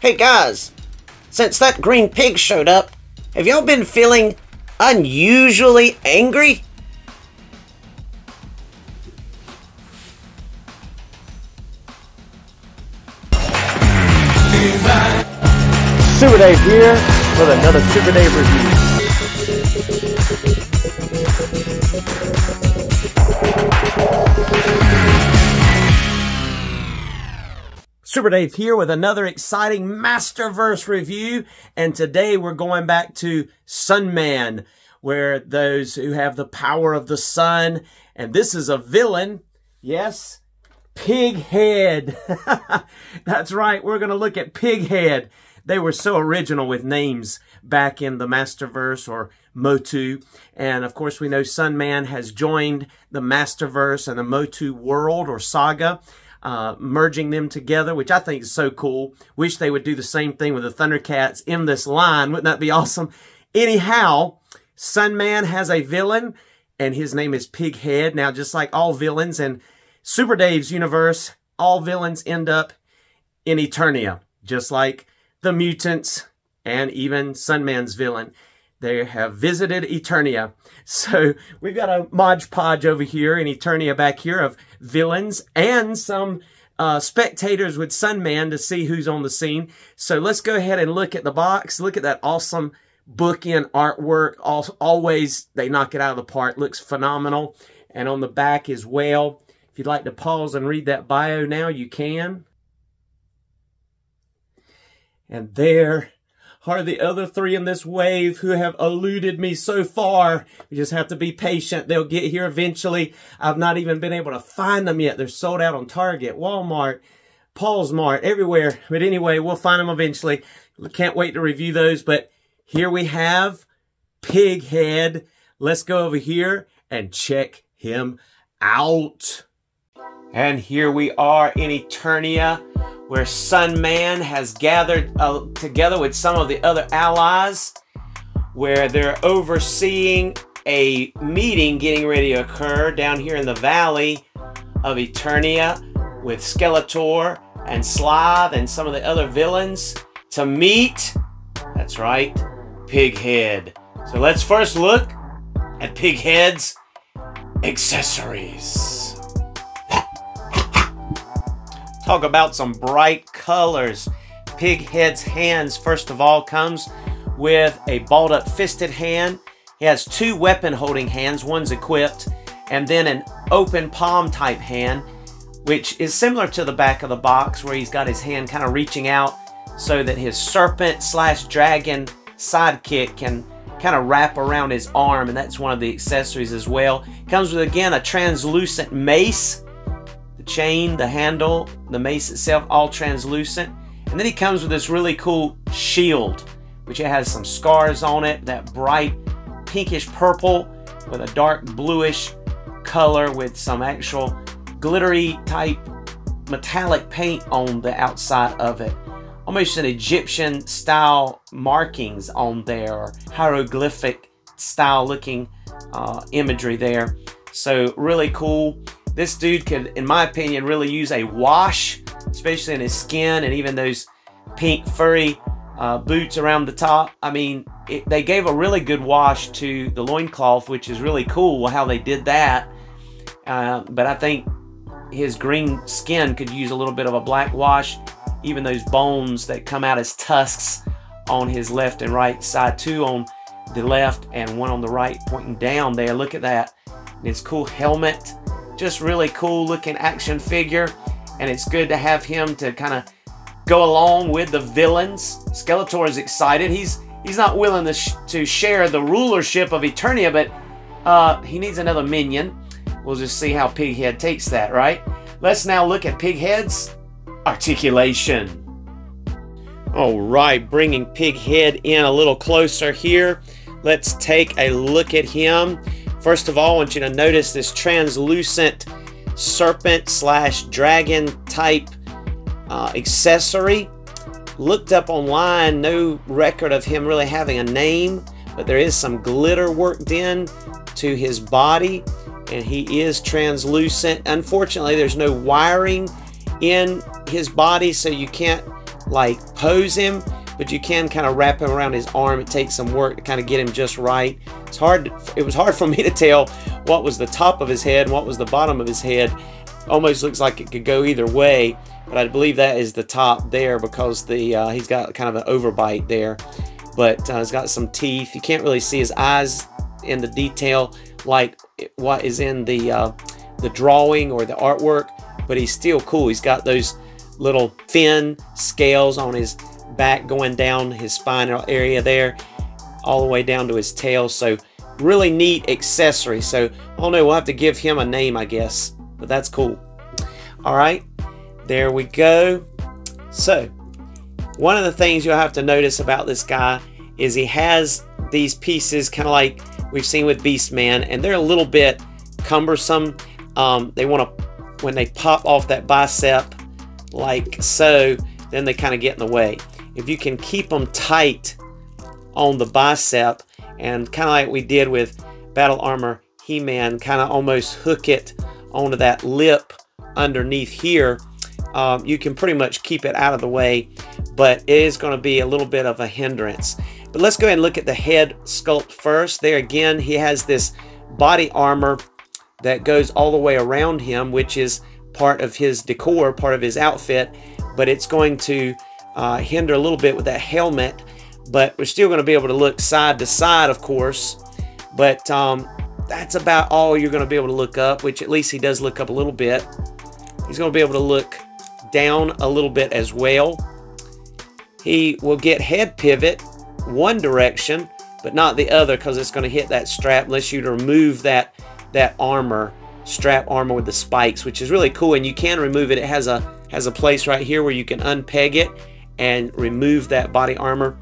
Hey guys, since that green pig showed up, have y'all been feeling unusually angry? Super Dave here with another Super Dave review. Super Dave here with another exciting Masterverse review. And today we're going back to Sunman, where those who have the power of the sun, and this is a villain, yes, Pighead. That's right, we're going to look at Pighead. They were so original with names back in the Masterverse or Motu. And of course, we know Sunman has joined the Masterverse and the Motu world or saga uh, merging them together, which I think is so cool. Wish they would do the same thing with the Thundercats in this line. Wouldn't that be awesome? Anyhow, Sunman has a villain, and his name is Pighead. Now, just like all villains in Super Dave's universe, all villains end up in Eternia, just like the mutants and even Sunman's villain. They have visited Eternia. So we've got a Mod Podge over here and Eternia back here of villains and some uh, spectators with Sunman to see who's on the scene. So let's go ahead and look at the box. Look at that awesome bookend artwork. always, they knock it out of the park. Looks phenomenal. And on the back as well. If you'd like to pause and read that bio now, you can. And there are the other three in this wave who have eluded me so far. We just have to be patient. They'll get here eventually. I've not even been able to find them yet. They're sold out on Target, Walmart, Paul's Mart, everywhere. But anyway, we'll find them eventually. Can't wait to review those. But here we have Pighead. Let's go over here and check him out. And here we are in Eternia where Sunman has gathered uh, together with some of the other allies, where they're overseeing a meeting getting ready to occur down here in the valley of Eternia with Skeletor and Sloth and some of the other villains to meet, that's right, Pighead. So let's first look at Pighead's accessories. Talk about some bright colors. Pighead's hands, first of all, comes with a balled up fisted hand. He has two weapon holding hands, one's equipped, and then an open palm type hand, which is similar to the back of the box where he's got his hand kind of reaching out so that his serpent slash dragon sidekick can kind of wrap around his arm, and that's one of the accessories as well. Comes with, again, a translucent mace chain, the handle, the mace itself, all translucent. And then he comes with this really cool shield, which it has some scars on it, that bright pinkish purple with a dark bluish color with some actual glittery type metallic paint on the outside of it. Almost an Egyptian style markings on there, or hieroglyphic style looking uh, imagery there. So really cool. This dude could, in my opinion, really use a wash, especially in his skin and even those pink furry uh, boots around the top. I mean, it, they gave a really good wash to the loincloth, which is really cool how they did that. Uh, but I think his green skin could use a little bit of a black wash. Even those bones that come out as tusks on his left and right side, two on the left and one on the right pointing down there. Look at that. And his cool helmet just really cool looking action figure. And it's good to have him to kind of go along with the villains. Skeletor is excited. He's he's not willing to, sh to share the rulership of Eternia, but uh, he needs another minion. We'll just see how Pighead takes that, right? Let's now look at Pighead's articulation. All right, bringing Pighead in a little closer here. Let's take a look at him. First of all, I want you to notice this translucent serpent slash dragon type uh, accessory. Looked up online, no record of him really having a name, but there is some glitter worked in to his body, and he is translucent. Unfortunately, there's no wiring in his body, so you can't like pose him, but you can kind of wrap him around his arm. It takes some work to kind of get him just right. It's hard. It was hard for me to tell what was the top of his head and what was the bottom of his head. Almost looks like it could go either way, but I believe that is the top there because the uh, he's got kind of an overbite there. But uh, he's got some teeth. You can't really see his eyes in the detail like what is in the uh, the drawing or the artwork, but he's still cool. He's got those little fin scales on his back going down his spinal area there, all the way down to his tail. So really neat accessory. So I don't know, we'll have to give him a name, I guess, but that's cool. All right, there we go. So one of the things you'll have to notice about this guy is he has these pieces kind of like we've seen with Beastman, and they're a little bit cumbersome. Um, they want to, when they pop off that bicep like so, then they kind of get in the way. If you can keep them tight on the bicep, and kind of like we did with Battle Armor He-Man, kind of almost hook it onto that lip underneath here, um, you can pretty much keep it out of the way, but it is going to be a little bit of a hindrance. But let's go ahead and look at the head sculpt first. There again, he has this body armor that goes all the way around him, which is part of his decor, part of his outfit, but it's going to uh, hinder a little bit with that helmet, but we're still going to be able to look side to side, of course, but um, that's about all you're going to be able to look up, which at least he does look up a little bit. He's going to be able to look down a little bit as well. He will get head pivot one direction, but not the other because it's going to hit that strap unless you remove that, that armor, strap armor with the spikes, which is really cool. And you can remove it. It has a, has a place right here where you can unpeg it and remove that body armor.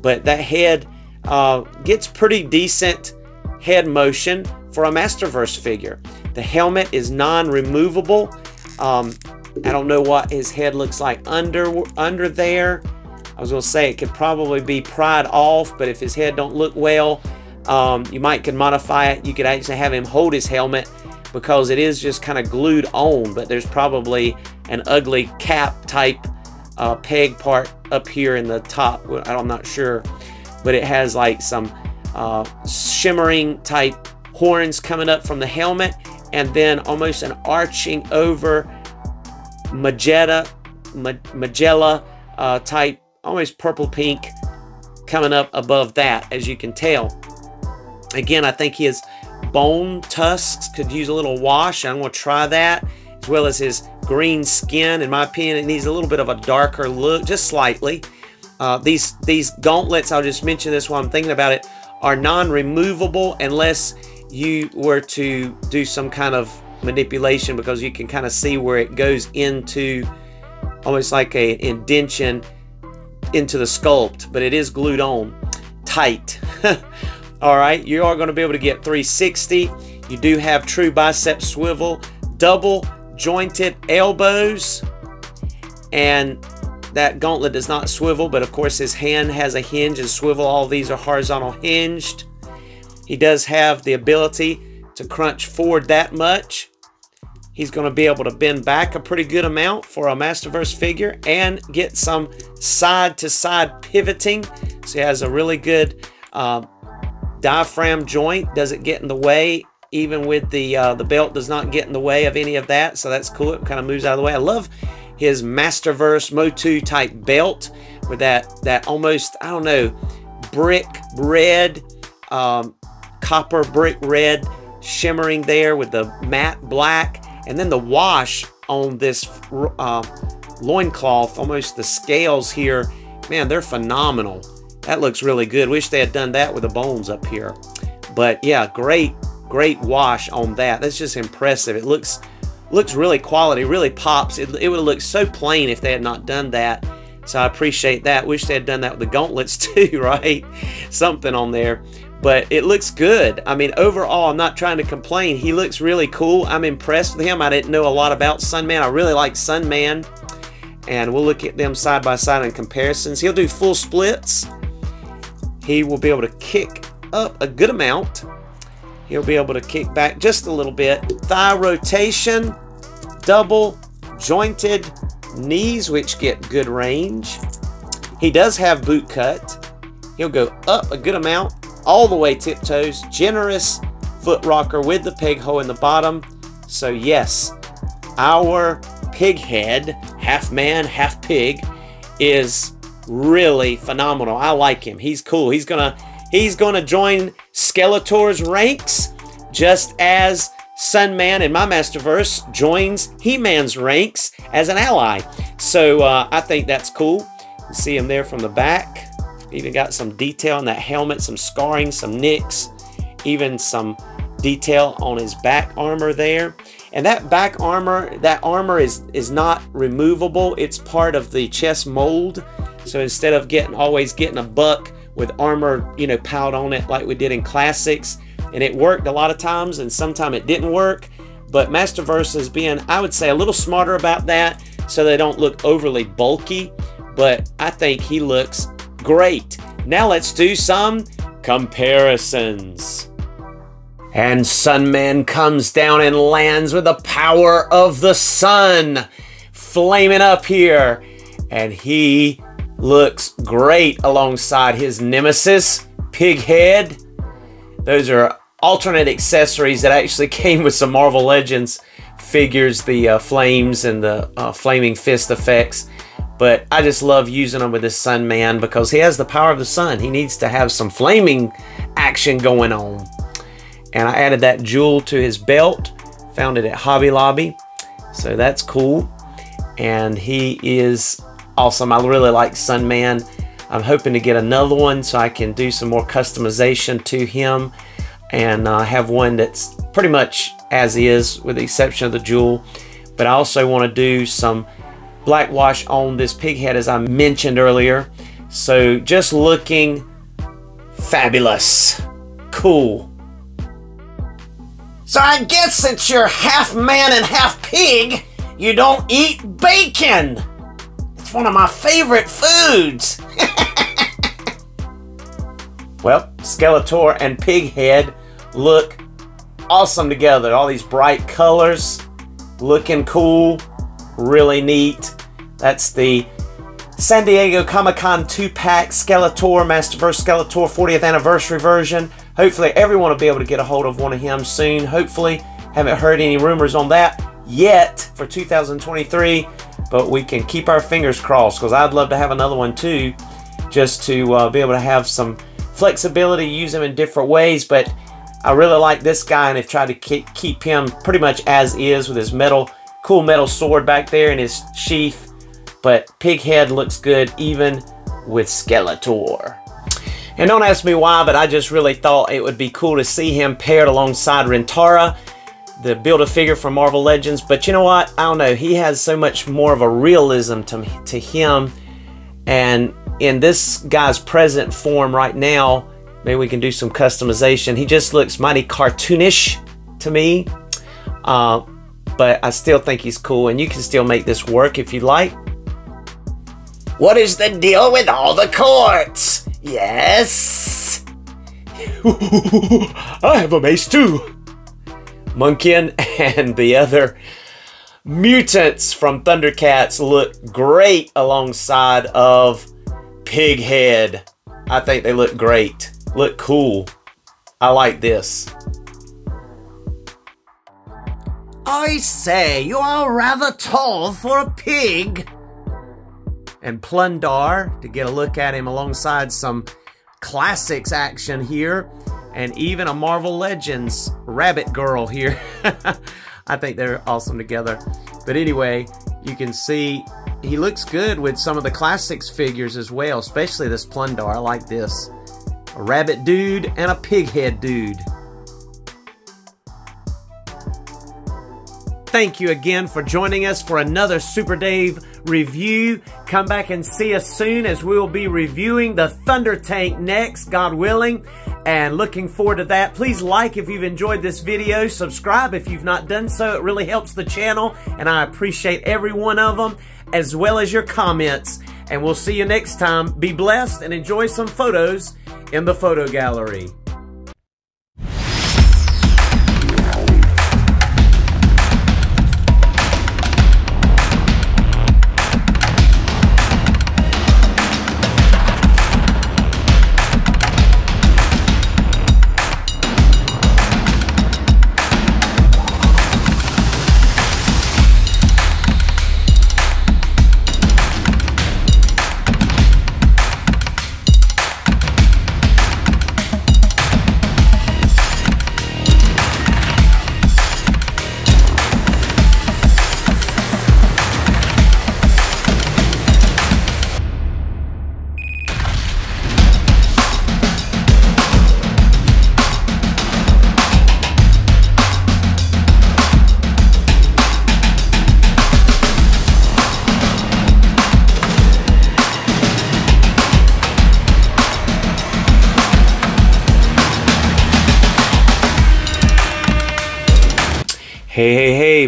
But that head uh, gets pretty decent head motion for a Masterverse figure. The helmet is non-removable. Um, I don't know what his head looks like under under there. I was to say it could probably be pried off, but if his head don't look well, um, you might could modify it. You could actually have him hold his helmet because it is just kind of glued on, but there's probably an ugly cap type uh, peg part up here in the top. I'm not sure, but it has like some uh, shimmering type horns coming up from the helmet and then almost an arching over magenta, magella uh, type almost purple pink coming up above that, as you can tell. Again, I think his bone tusks could use a little wash. I'm going to try that, as well as his green skin. In my opinion, it needs a little bit of a darker look, just slightly. Uh, these, these gauntlets, I'll just mention this while I'm thinking about it, are non-removable unless you were to do some kind of manipulation because you can kind of see where it goes into almost like a indention into the sculpt, but it is glued on tight. All right, you are going to be able to get 360. You do have true bicep swivel, double jointed elbows, and that gauntlet does not swivel, but of course his hand has a hinge and swivel. All these are horizontal hinged. He does have the ability to crunch forward that much. He's going to be able to bend back a pretty good amount for a Masterverse figure and get some side-to-side pivoting. So he has a really good uh, diaphragm joint. Doesn't get in the way. Even with the uh, the belt does not get in the way of any of that. So that's cool. It kind of moves out of the way. I love his Masterverse Motu type belt with that, that almost, I don't know, brick red, um, copper brick red shimmering there with the matte black and then the wash on this uh, loincloth, almost the scales here, man, they're phenomenal. That looks really good. Wish they had done that with the bones up here. But yeah, great, great wash on that. That's just impressive. It looks looks really quality, really pops. It, it would have looked so plain if they had not done that. So I appreciate that. Wish they had done that with the gauntlets too, right? Something on there but it looks good. I mean, overall, I'm not trying to complain. He looks really cool. I'm impressed with him. I didn't know a lot about Sunman. I really like Sunman. And we'll look at them side by side in comparisons. He'll do full splits. He will be able to kick up a good amount. He'll be able to kick back just a little bit. Thigh rotation, double jointed knees, which get good range. He does have boot cut. He'll go up a good amount, all the way tiptoes. Generous foot rocker with the peg hole in the bottom. So yes, our pig head, half man, half pig, is really phenomenal. I like him. He's cool. He's gonna he's gonna join Skeletor's ranks just as Sunman in my Masterverse joins He-Man's ranks as an ally. So uh, I think that's cool. You see him there from the back. Even got some detail on that helmet, some scarring, some nicks, even some detail on his back armor there. And that back armor, that armor is, is not removable. It's part of the chest mold. So instead of getting always getting a buck with armor, you know, piled on it like we did in classics, and it worked a lot of times and sometimes it didn't work. But Masterverse is being, I would say, a little smarter about that so they don't look overly bulky. But I think he looks great. Now let's do some comparisons. And Sunman comes down and lands with the power of the sun flaming up here. And he looks great alongside his nemesis, Pighead. Those are alternate accessories that actually came with some Marvel Legends figures, the uh, flames and the uh, flaming fist effects. But I just love using them with this Sun Man because he has the power of the sun. He needs to have some flaming action going on. And I added that jewel to his belt. Found it at Hobby Lobby. So that's cool. And he is awesome. I really like Sun Man. I'm hoping to get another one so I can do some more customization to him and uh, have one that's pretty much as is with the exception of the jewel. But I also want to do some black wash on this pig head as I mentioned earlier. So just looking fabulous. Cool. So I guess since you're half man and half pig, you don't eat bacon. One of my favorite foods. well, Skeletor and Pighead look awesome together. All these bright colors, looking cool, really neat. That's the San Diego Comic-Con 2-pack Skeletor, Masterverse Skeletor 40th anniversary version. Hopefully everyone will be able to get a hold of one of him soon. Hopefully, haven't heard any rumors on that yet for 2023, but we can keep our fingers crossed because I'd love to have another one too, just to uh, be able to have some flexibility, use them in different ways, but I really like this guy and have tried to keep him pretty much as is with his metal, cool metal sword back there in his sheath. But Pighead looks good even with Skeletor. And don't ask me why, but I just really thought it would be cool to see him paired alongside Rintrah, the Build-A-Figure from Marvel Legends. But you know what? I don't know. He has so much more of a realism to, to him. And in this guy's present form right now, Maybe we can do some customization. He just looks mighty cartoonish to me. Uh, but I still think he's cool and you can still make this work if you like. What is the deal with all the courts? Yes? I have a mace too. Monkian and the other mutants from Thundercats look great alongside of Pighead. I think they look great look cool. I like this. I say, you are rather tall for a pig. And Plun-Darr, to get a look at him alongside some classics action here, and even a Marvel Legends Rabbit Girl here. I think they're awesome together. But anyway, you can see he looks good with some of the classics figures as well, especially this Plun-Darr. I like this a rabbit dude, and a pighead dude. Thank you again for joining us for another Super Dave review. Come back and see us soon as we will be reviewing the Thunder Tank next, God willing. And looking forward to that. Please like if you've enjoyed this video. Subscribe if you've not done so. It really helps the channel. And I appreciate every one of them, as well as your comments. And we'll see you next time. Be blessed and enjoy some photos in the photo gallery.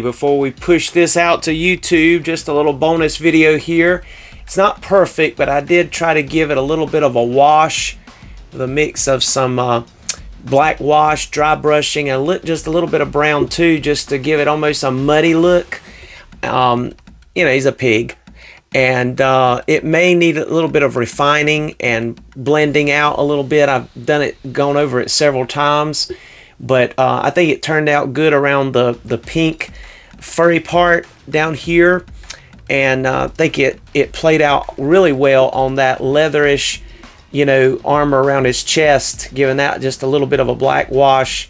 Before we push this out to YouTube, just a little bonus video here. It's not perfect, but I did try to give it a little bit of a wash a mix of some uh, black wash, dry brushing, and just a little bit of brown too, just to give it almost a muddy look. Um, you know, he's a pig. And uh, it may need a little bit of refining and blending out a little bit. I've done it, gone over it several times, but uh, I think it turned out good around the, the pink furry part down here. And uh, I think it, it played out really well on that leatherish, you know, armor around his chest, giving that just a little bit of a black wash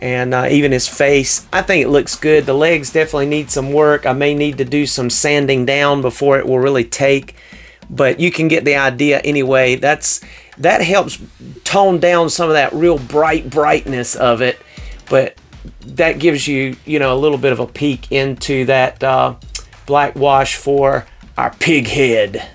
and uh, even his face. I think it looks good. The legs definitely need some work. I may need to do some sanding down before it will really take, but you can get the idea anyway. That's that helps tone down some of that real bright brightness of it, but that gives you you know a little bit of a peek into that uh, black wash for our pig head.